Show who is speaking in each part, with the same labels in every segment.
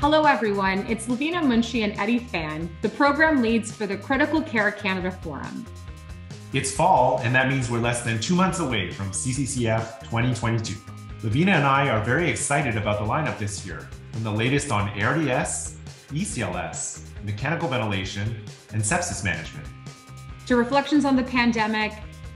Speaker 1: Hello, everyone. It's Laveena Munshi and Eddy Fan, the program leads for the Critical Care Canada Forum.
Speaker 2: It's fall, and that means we're less than two months away from CCCF 2022. Laveena and I are very excited about the lineup this year, from the latest on ARDS, ECLS, mechanical ventilation, and sepsis management.
Speaker 1: To reflections on the pandemic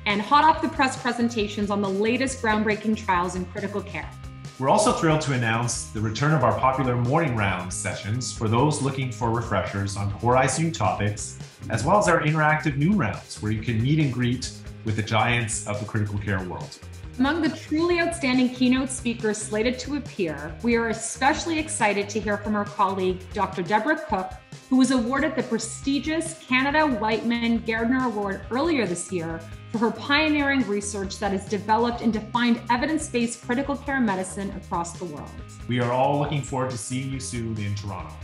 Speaker 1: and hot off the press presentations on the latest groundbreaking trials in critical care.
Speaker 2: We're also thrilled to announce the return of our popular morning round sessions for those looking for refreshers on core ICU topics, as well as our interactive noon rounds where you can meet and greet with the giants of the critical care world.
Speaker 1: Among the truly outstanding keynote speakers slated to appear, we are especially excited to hear from our colleague, Dr. Deborah Cook, who was awarded the prestigious Canada Wightman Gairdner Award earlier this year for her pioneering research that has developed and defined evidence based critical care medicine across the world.
Speaker 2: We are all looking forward to seeing you soon in Toronto.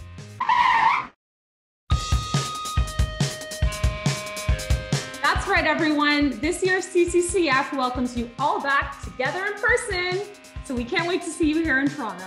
Speaker 1: That's right, everyone. This year's CCCF welcomes you all back together in person. So we can't wait to see you here in Toronto.